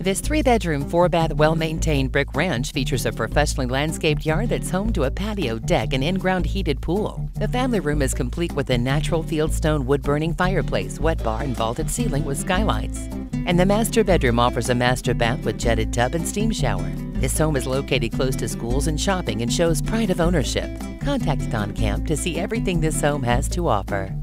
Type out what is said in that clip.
This three bedroom, four bath, well maintained brick ranch features a professionally landscaped yard that's home to a patio deck and in ground heated pool. The family room is complete with a natural fieldstone wood burning fireplace, wet bar, and vaulted ceiling with skylights. And the master bedroom offers a master bath with jetted tub and steam shower. This home is located close to schools and shopping and shows pride of ownership. Contact Don Kamp to see everything this home has to offer.